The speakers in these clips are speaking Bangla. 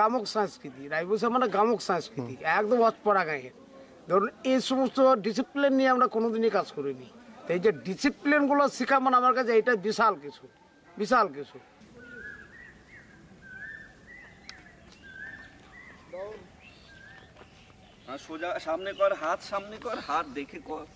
গামক সংস্কৃতি রাইবসা মানে গামক সংস্কৃতি একদম অচপড়া গায়ে ধরুন এই সমস্ত ডিসিপ্লিন নিয়ে আমরা কোনোদিনই কাজ করিনি। তো এই যে ডিসিপ্লিনগুলো শেখা মানে আমার কাছে এটা বিশাল কিছু বিশাল কিছু। সোজা সামনে কর হাত সামনে কর হাত দেখে কর।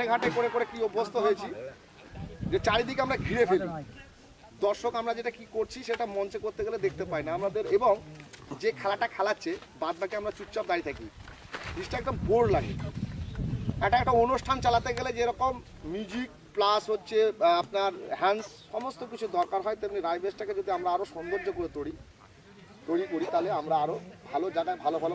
মাঠে ঘাটে করে করে কি অভ্যস্ত হয়েছি যে চারিদিকে আমরা ঘিরে ফেলি। দর্শক আমরা যেটা কি করছি সেটা মঞ্চে করতে গেলে দেখতে পাই না। আমাদের এবং যে খেলাটা খেলাচ্ছে, বাদ বাকি আমরা চুপচাপ দাঁড়িয়ে থাকি। জিনিসটা একদম বোর লাগে। একটা একটা অনুষ্ঠান চালাতে গেলে যেরকম মিউজিক প্লাস হচ্ছে আপনার হ্যান্ডস সমস্ত কিছু দরকার হয়, তেমনি রায়বেশটাকে যদি আমরা আরও সৌন্দর্য করে তৈরি তৈরি করি, তাহলে আমরা আরও ভালো জায়গায় ভালো ভালো